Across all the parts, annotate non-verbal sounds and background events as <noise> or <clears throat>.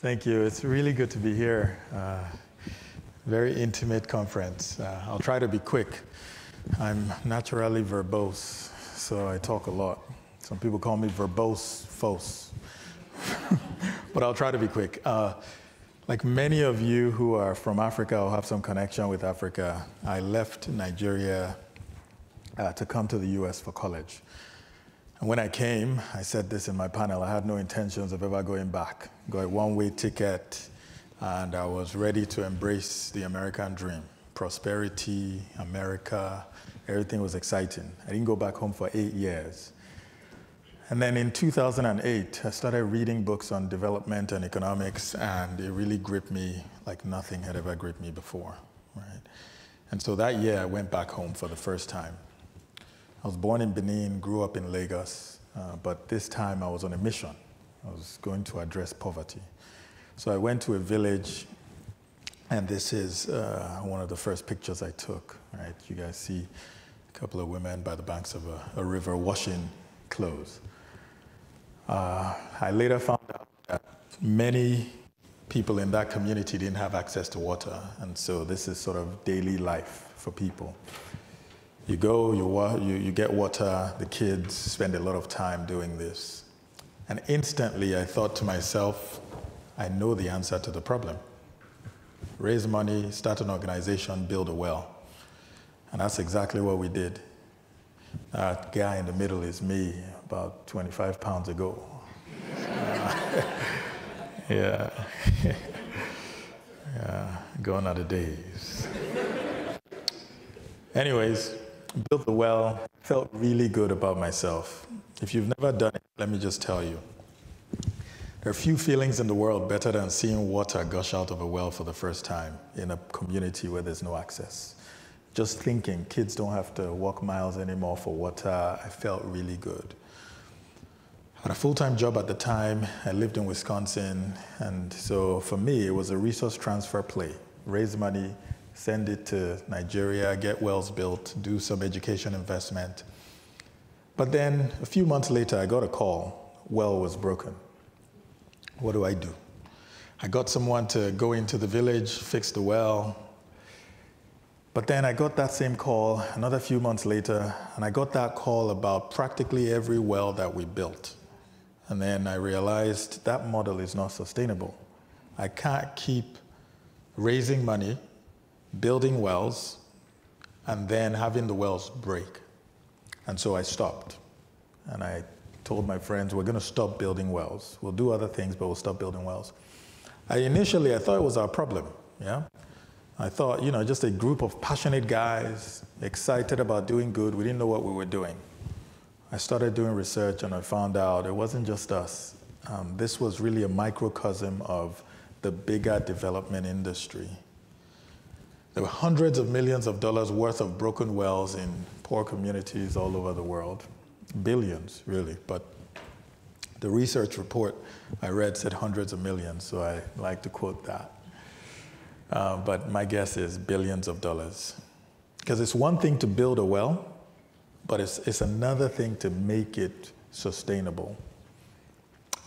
Thank you. It's really good to be here. Uh, very intimate conference. Uh, I'll try to be quick. I'm naturally verbose, so I talk a lot. Some people call me verbose fos, <laughs> but I'll try to be quick. Uh, like many of you who are from Africa or have some connection with Africa, I left Nigeria uh, to come to the US for college. And when I came, I said this in my panel, I had no intentions of ever going back. Got a one way ticket, and I was ready to embrace the American dream prosperity, America, everything was exciting. I didn't go back home for eight years. And then in 2008, I started reading books on development and economics, and it really gripped me like nothing had ever gripped me before, right? And so that year, I went back home for the first time. I was born in Benin, grew up in Lagos, uh, but this time I was on a mission. I was going to address poverty. So I went to a village, and this is uh, one of the first pictures I took. Right, you guys see a couple of women by the banks of a, a river washing clothes. Uh, I later found out that many people in that community didn't have access to water, and so this is sort of daily life for people. You go, you, you, you get water, the kids spend a lot of time doing this. And instantly I thought to myself, I know the answer to the problem. Raise money, start an organization, build a well. And that's exactly what we did. That guy in the middle is me, about 25 pounds ago. Uh, <laughs> yeah. <laughs> yeah, gone are the days. Anyways, built the well, felt really good about myself. If you've never done it, let me just tell you. There are few feelings in the world better than seeing water gush out of a well for the first time in a community where there's no access. Just thinking kids don't have to walk miles anymore for water, I felt really good. I had a full-time job at the time. I lived in Wisconsin, and so for me, it was a resource transfer play. Raise money, send it to Nigeria, get wells built, do some education investment. But then a few months later, I got a call. Well was broken. What do I do? I got someone to go into the village, fix the well. But then I got that same call another few months later, and I got that call about practically every well that we built. And then I realized that model is not sustainable. I can't keep raising money building wells, and then having the wells break. And so I stopped. And I told my friends, we're going to stop building wells. We'll do other things, but we'll stop building wells. I initially, I thought it was our problem, yeah? I thought, you know, just a group of passionate guys, excited about doing good. We didn't know what we were doing. I started doing research and I found out it wasn't just us. Um, this was really a microcosm of the bigger development industry. There were hundreds of millions of dollars worth of broken wells in poor communities all over the world. Billions, really. But the research report I read said hundreds of millions, so I like to quote that. Uh, but my guess is billions of dollars. Because it's one thing to build a well, but it's, it's another thing to make it sustainable.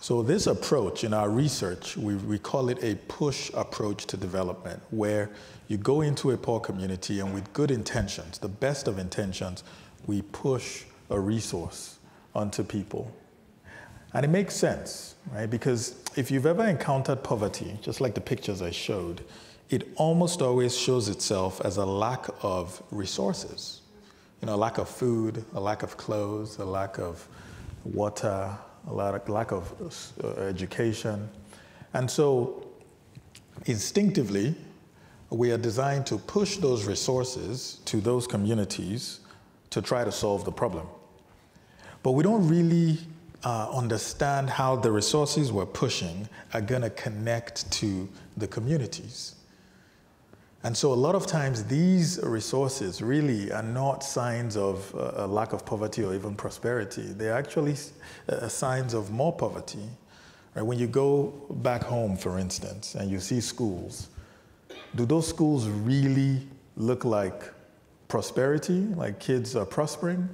So this approach in our research, we, we call it a push approach to development, where you go into a poor community and with good intentions, the best of intentions, we push a resource onto people. And it makes sense, right? Because if you've ever encountered poverty, just like the pictures I showed, it almost always shows itself as a lack of resources. You know, a lack of food, a lack of clothes, a lack of water, a lot of lack of uh, education. And so instinctively, we are designed to push those resources to those communities to try to solve the problem. But we don't really uh, understand how the resources we're pushing are going to connect to the communities. And so a lot of times these resources really are not signs of uh, a lack of poverty or even prosperity. They're actually uh, signs of more poverty. Right? When you go back home, for instance, and you see schools, do those schools really look like prosperity, like kids are prospering?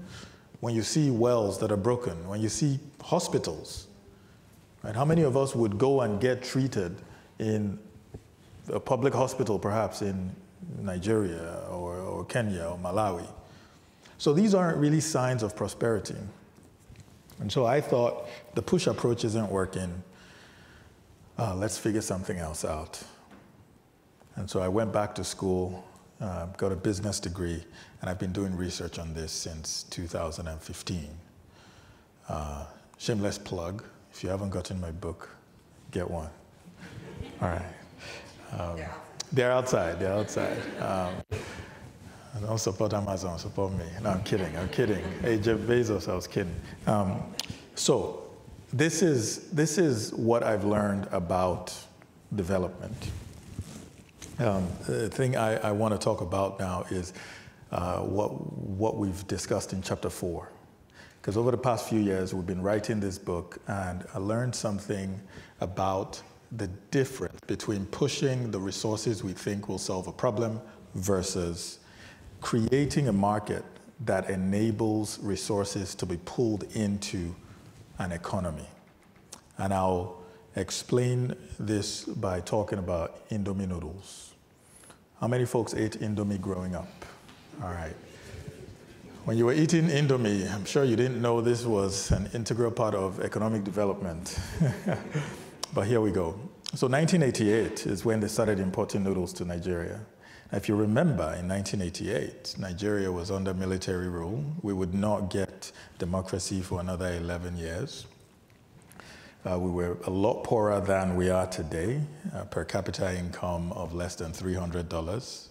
When you see wells that are broken, when you see hospitals, Right? How many of us would go and get treated in a public hospital, perhaps in Nigeria or, or Kenya or Malawi? So these aren't really signs of prosperity. And so I thought the push approach isn't working. Uh, let's figure something else out. And so I went back to school, uh, got a business degree, and I've been doing research on this since 2015. Uh, shameless plug if you haven't gotten my book, get one. All right. Um, they're outside, they're outside. Um, don't support Amazon, support me. No, I'm kidding, I'm kidding. Hey, Jeff Bezos, I was kidding. Um, so, this is, this is what I've learned about development. Um, the thing I, I want to talk about now is uh, what, what we've discussed in chapter four. Because over the past few years, we've been writing this book, and I learned something about the difference between pushing the resources we think will solve a problem versus creating a market that enables resources to be pulled into an economy. And I'll explain this by talking about Indomie noodles. How many folks ate Indomie growing up? All right. When you were eating Indomie, I'm sure you didn't know this was an integral part of economic development. <laughs> but here we go. So 1988 is when they started importing noodles to Nigeria. If you remember, in 1988, Nigeria was under military rule. We would not get democracy for another 11 years. Uh, we were a lot poorer than we are today, uh, per capita income of less than $300.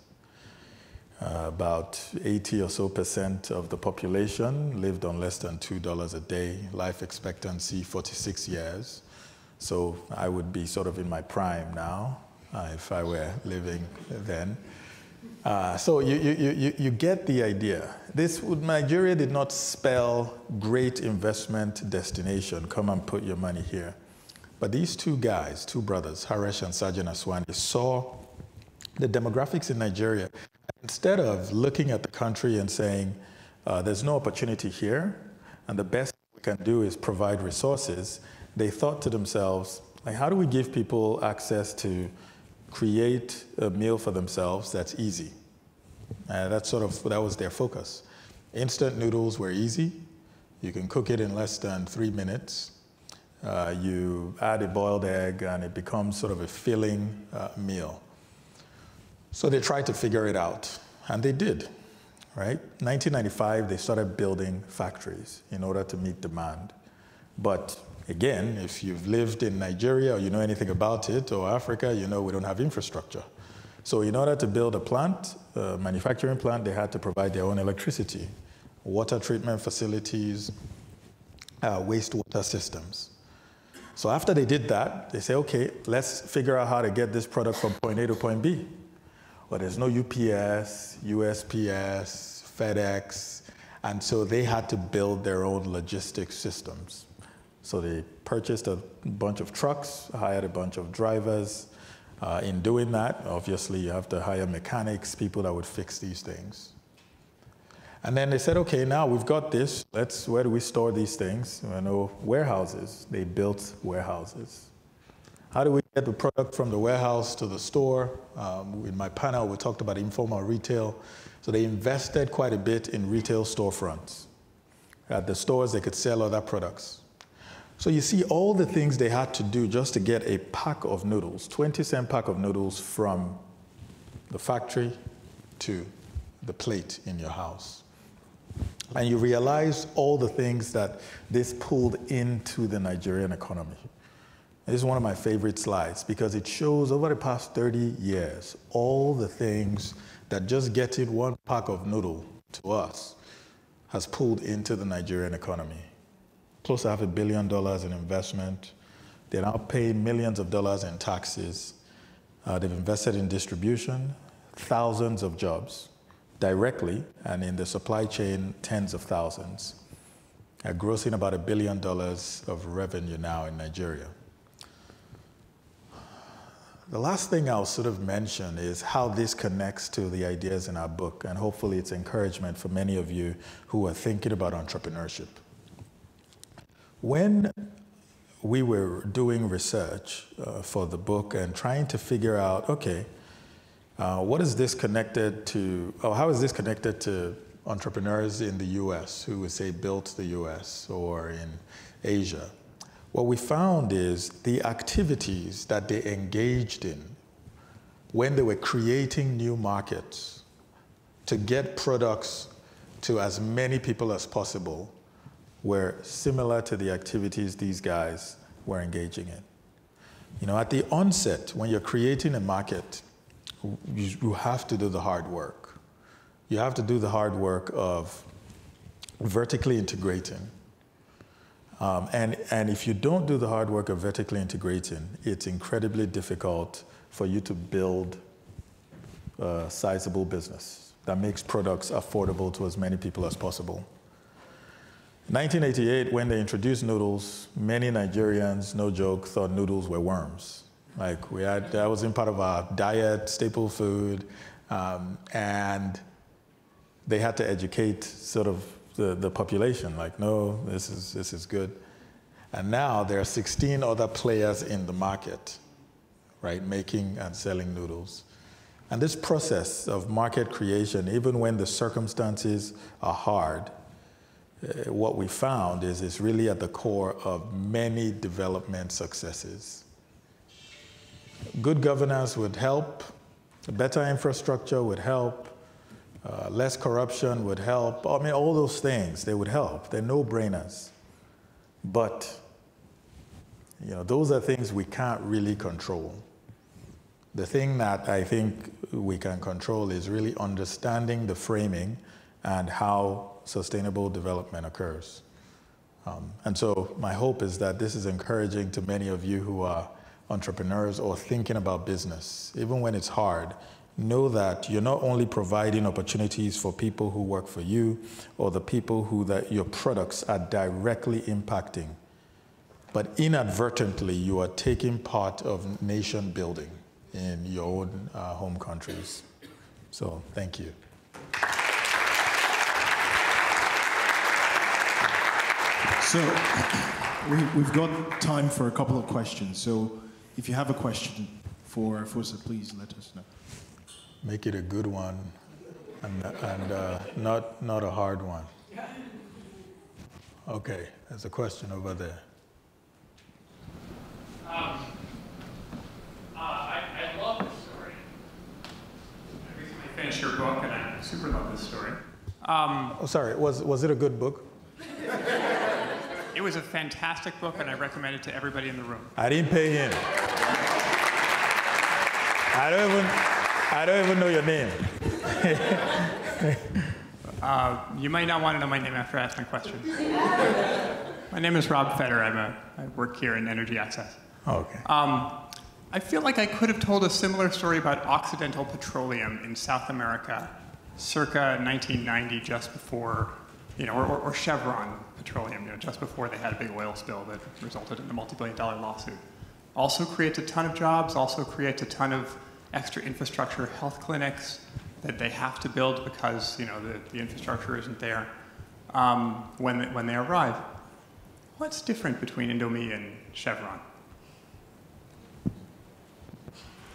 Uh, about 80 or so percent of the population lived on less than $2 a day, life expectancy 46 years. So I would be sort of in my prime now uh, if I were living then. Uh, so you, you, you, you get the idea. This Nigeria did not spell great investment destination. Come and put your money here. But these two guys, two brothers, Haresh and Sajjan Aswani, saw the demographics in Nigeria. Instead of looking at the country and saying, uh, there's no opportunity here, and the best we can do is provide resources, they thought to themselves, like, how do we give people access to create a meal for themselves that's easy. And that's sort of, that was their focus. Instant noodles were easy. You can cook it in less than three minutes. Uh, you add a boiled egg and it becomes sort of a filling uh, meal. So they tried to figure it out, and they did, right? 1995, they started building factories in order to meet demand. But Again, if you've lived in Nigeria or you know anything about it, or Africa, you know we don't have infrastructure. So in order to build a plant, a manufacturing plant, they had to provide their own electricity, water treatment facilities, uh, wastewater systems. So after they did that, they say, okay, let's figure out how to get this product from point A to point B. Well, there's no UPS, USPS, FedEx, and so they had to build their own logistics systems. So they purchased a bunch of trucks, hired a bunch of drivers. Uh, in doing that, obviously, you have to hire mechanics, people that would fix these things. And then they said, okay, now we've got this. Let's, where do we store these things? You know, warehouses. They built warehouses. How do we get the product from the warehouse to the store? Um, in my panel, we talked about informal retail. So they invested quite a bit in retail storefronts. At the stores, they could sell other products. So you see all the things they had to do just to get a pack of noodles, 20 cent pack of noodles from the factory to the plate in your house. And you realize all the things that this pulled into the Nigerian economy. This is one of my favorite slides because it shows over the past 30 years all the things that just getting one pack of noodle to us has pulled into the Nigerian economy close to half a billion dollars in investment. They're now paying millions of dollars in taxes. Uh, they've invested in distribution, thousands of jobs directly, and in the supply chain, tens of thousands, They're grossing about a billion dollars of revenue now in Nigeria. The last thing I'll sort of mention is how this connects to the ideas in our book, and hopefully it's encouragement for many of you who are thinking about entrepreneurship. When we were doing research uh, for the book and trying to figure out okay, uh, what is this connected to, or how is this connected to entrepreneurs in the US who would say built the US or in Asia? What we found is the activities that they engaged in when they were creating new markets to get products to as many people as possible were similar to the activities these guys were engaging in. You know, at the onset, when you're creating a market, you, you have to do the hard work. You have to do the hard work of vertically integrating. Um, and, and if you don't do the hard work of vertically integrating, it's incredibly difficult for you to build a sizable business that makes products affordable to as many people as possible. 1988, when they introduced noodles, many Nigerians, no joke, thought noodles were worms. Like we had, that wasn't part of our diet, staple food, um, and they had to educate sort of the, the population. Like, no, this is this is good. And now there are 16 other players in the market, right, making and selling noodles. And this process of market creation, even when the circumstances are hard, uh, what we found is it's really at the core of many development successes. Good governance would help, better infrastructure would help, uh, less corruption would help. I mean, all those things, they would help. They're no brainers. But, you know, those are things we can't really control. The thing that I think we can control is really understanding the framing and how sustainable development occurs. Um, and so my hope is that this is encouraging to many of you who are entrepreneurs or thinking about business. Even when it's hard, know that you're not only providing opportunities for people who work for you or the people who that your products are directly impacting, but inadvertently you are taking part of nation building in your own uh, home countries. So thank you. So <clears throat> we, have got time for a couple of questions. So if you have a question for Fosa, please let us know. Make it a good one and, and uh, not, not a hard one. Okay, there's a question over there. Um, uh, I, I love this story. I recently finished your book and I super love this story. Um, oh, sorry, was, was it a good book? It was a fantastic book, and I recommend it to everybody in the room. I didn't pay him. I don't even, I don't even know your name. <laughs> uh, you might not want to know my name after asking a question. my name is Rob Feder. I'm a, I work here in Energy Access. Okay. Um, I feel like I could have told a similar story about Occidental Petroleum in South America circa 1990, just before you know, or, or, Chevron Petroleum, you know, just before they had a big oil spill that resulted in a multi-billion dollar lawsuit. Also creates a ton of jobs, also creates a ton of extra infrastructure, health clinics that they have to build because, you know, the, the infrastructure isn't there um, when, they, when they arrive. What's different between Indomie and Chevron?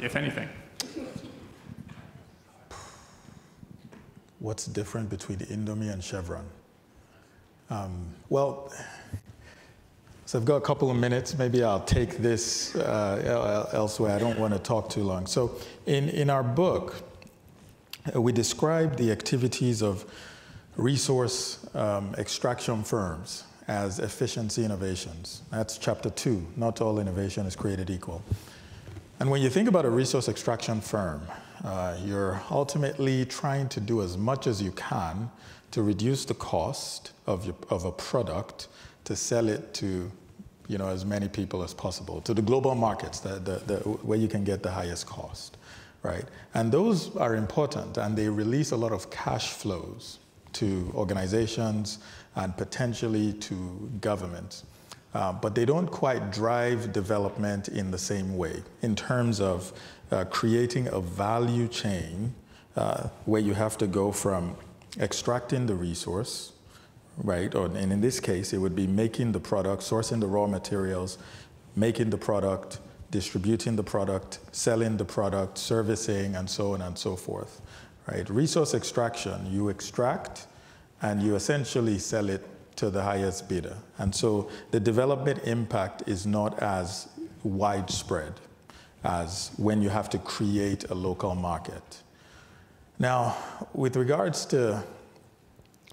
If anything. What's different between Indomie and Chevron? Um, well, so I've got a couple of minutes. Maybe I'll take this uh, elsewhere. I don't want to talk too long. So, in, in our book, uh, we describe the activities of resource um, extraction firms as efficiency innovations. That's chapter two. Not all innovation is created equal. And when you think about a resource extraction firm, uh, you're ultimately trying to do as much as you can to reduce the cost of, your, of a product to sell it to you know, as many people as possible, to the global markets the, the, the, where you can get the highest cost, right? And those are important and they release a lot of cash flows to organizations and potentially to governments. Uh, but they don't quite drive development in the same way in terms of uh, creating a value chain uh, where you have to go from extracting the resource, right? Or and in this case, it would be making the product, sourcing the raw materials, making the product, distributing the product, selling the product, servicing, and so on and so forth, right? Resource extraction, you extract and you essentially sell it to the highest bidder. And so the development impact is not as widespread as when you have to create a local market. Now, with regards to,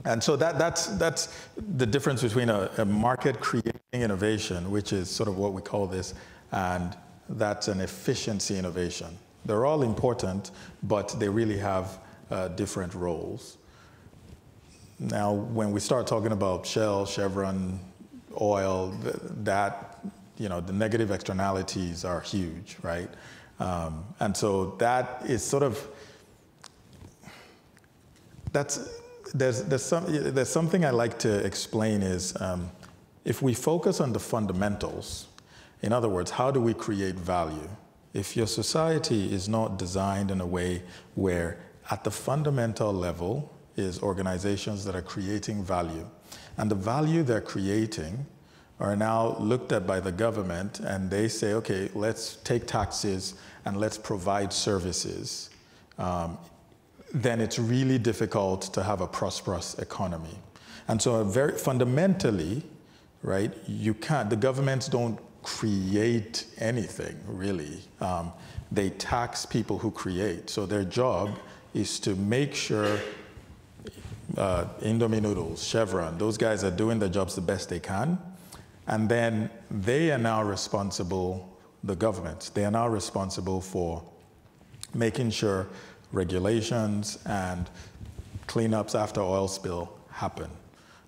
and so that, that's, that's the difference between a, a market creating innovation, which is sort of what we call this, and that's an efficiency innovation. They're all important, but they really have uh, different roles. Now, when we start talking about Shell, Chevron, oil, that, you know, the negative externalities are huge, right? Um, and so that is sort of, that's, there's, there's, some, there's something I like to explain is um, if we focus on the fundamentals, in other words, how do we create value? If your society is not designed in a way where at the fundamental level is organizations that are creating value, and the value they're creating are now looked at by the government and they say, okay, let's take taxes and let's provide services. Um, then it's really difficult to have a prosperous economy. And so, very fundamentally, right, you can't, the governments don't create anything really. Um, they tax people who create. So, their job is to make sure uh, Indomie Noodles, Chevron, those guys are doing their jobs the best they can. And then they are now responsible, the governments, they are now responsible for making sure regulations and cleanups after oil spill happen,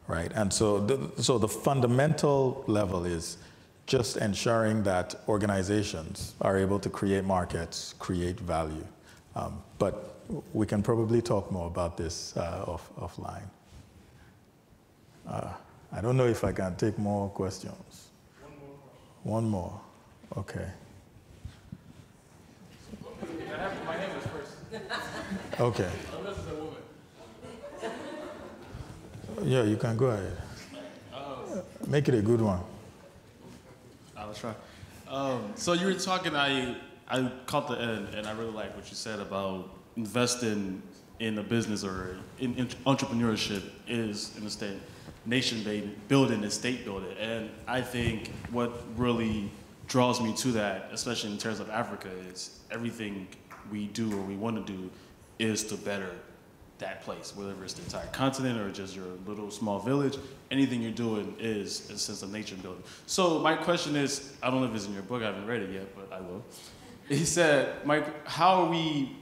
right? And so the, so the fundamental level is just ensuring that organizations are able to create markets, create value. Um, but we can probably talk more about this uh, off, offline. Uh, I don't know if I can take more questions. One more. One more. Okay. Okay. Yeah, you can go ahead. Make it a good one. I'll try. Um, so you were talking, I I caught the end, and I really like what you said about investing in a business or in, in entrepreneurship is in the state nation building and state building. And I think what really draws me to that, especially in terms of Africa, is everything we do or we want to do is to better that place, whether it's the entire continent or just your little small village. Anything you're doing is a sense of nation building. So my question is, I don't know if it's in your book, I haven't read it yet, but I will. He said, Mike, how are we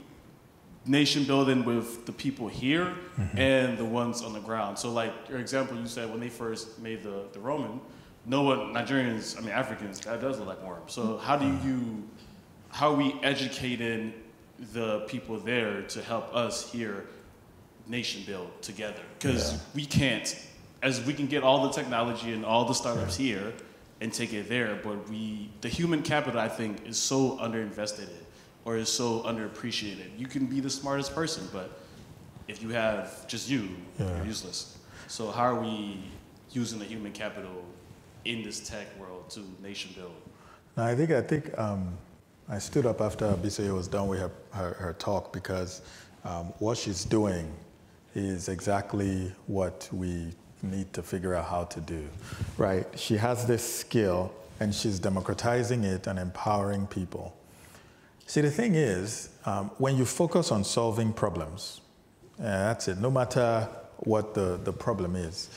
nation building with the people here mm-hmm. and the ones on the ground. So, like your example, you said when they first made the, the ramen, no one, Nigerians, I mean Africans, that does look like worms. So, how do you, how are we educating the people there to help us here nation build together? Because yeah. we can't, as we can get all the technology and all the startups here and take it there, but we, the human capital, I think, is so underinvested in or is so underappreciated. You can be the smartest person, but if you have just you, yeah. you're useless. So how are we using the human capital in this tech world to nation build? No, I think I think um, I stood up after Bisoye was done with her, her, her talk because um, what she's doing is exactly what we need to figure out how to do, right? She has this skill and she's democratizing it and empowering people. See, the thing is, um, when you focus on solving problems, uh, that's it, no matter what the, the problem is,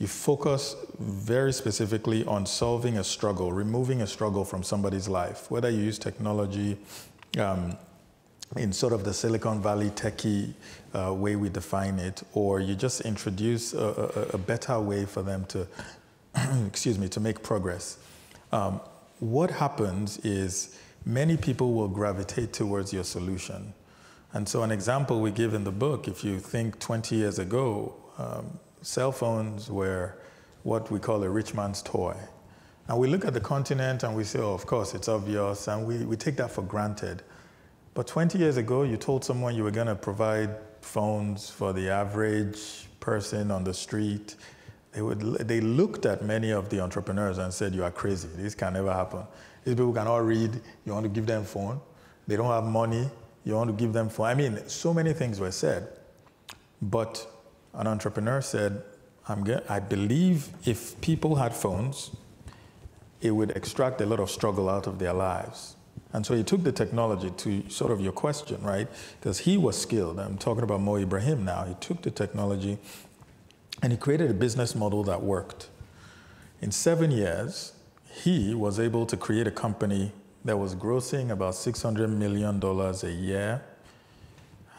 you focus very specifically on solving a struggle, removing a struggle from somebody's life, whether you use technology um, in sort of the Silicon Valley techie uh, way we define it, or you just introduce a, a, a better way for them to, <clears throat> excuse me, to make progress. Um, what happens is many people will gravitate towards your solution. And so, an example we give in the book if you think 20 years ago, um, cell phones were what we call a rich man's toy. And we look at the continent and we say, oh, of course, it's obvious, and we, we take that for granted. But 20 years ago, you told someone you were going to provide phones for the average person on the street. They, would, they looked at many of the entrepreneurs and said, You are crazy. This can never happen. These people cannot read. You want to give them phone. They don't have money. You want to give them phone. I mean, so many things were said. But an entrepreneur said, I'm I believe if people had phones, it would extract a lot of struggle out of their lives. And so he took the technology to sort of your question, right? Because he was skilled. I'm talking about Mo Ibrahim now. He took the technology and he created a business model that worked. In seven years, he was able to create a company that was grossing about $600 million a year,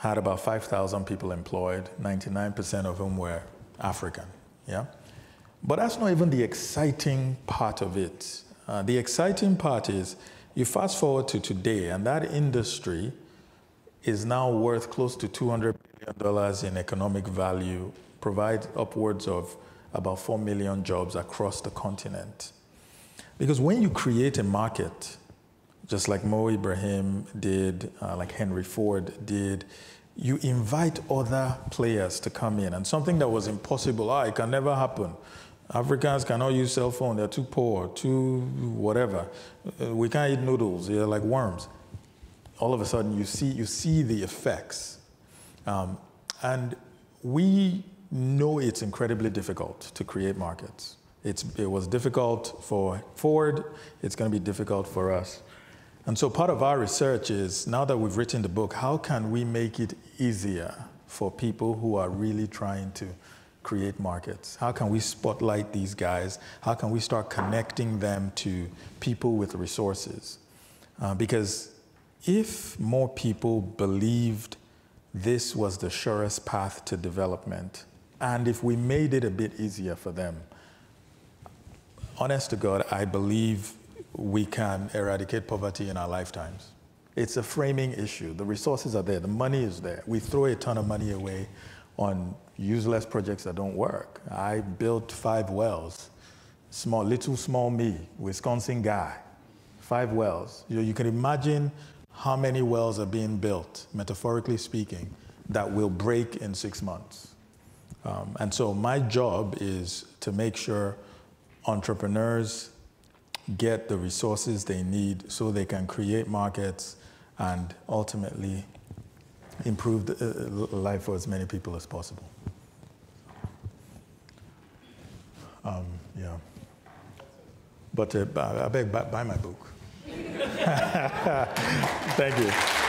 had about 5,000 people employed, 99% of whom were African. Yeah? But that's not even the exciting part of it. Uh, the exciting part is you fast forward to today, and that industry is now worth close to $200 billion in economic value, provides upwards of about 4 million jobs across the continent. Because when you create a market, just like Mo Ibrahim did, uh, like Henry Ford did, you invite other players to come in. And something that was impossible, ah, it can never happen. Africans cannot use cell phone. They're too poor, too whatever. Uh, we can't eat noodles. They're like worms. All of a sudden, you see, you see the effects. Um, and we know it's incredibly difficult to create markets. It's, it was difficult for Ford. It's going to be difficult for us. And so part of our research is now that we've written the book, how can we make it easier for people who are really trying to create markets? How can we spotlight these guys? How can we start connecting them to people with resources? Uh, because if more people believed this was the surest path to development, and if we made it a bit easier for them, honest to God, I believe we can eradicate poverty in our lifetimes. It's a framing issue. The resources are there, the money is there. We throw a ton of money away on useless projects that don't work. I built five wells, small, little small me, Wisconsin guy, five wells. You, know, you can imagine how many wells are being built, metaphorically speaking, that will break in six months. Um, and so my job is to make sure entrepreneurs get the resources they need so they can create markets and ultimately improve the, uh, life for as many people as possible. Um, yeah. But uh, I beg, buy, buy my book. <laughs> Thank you.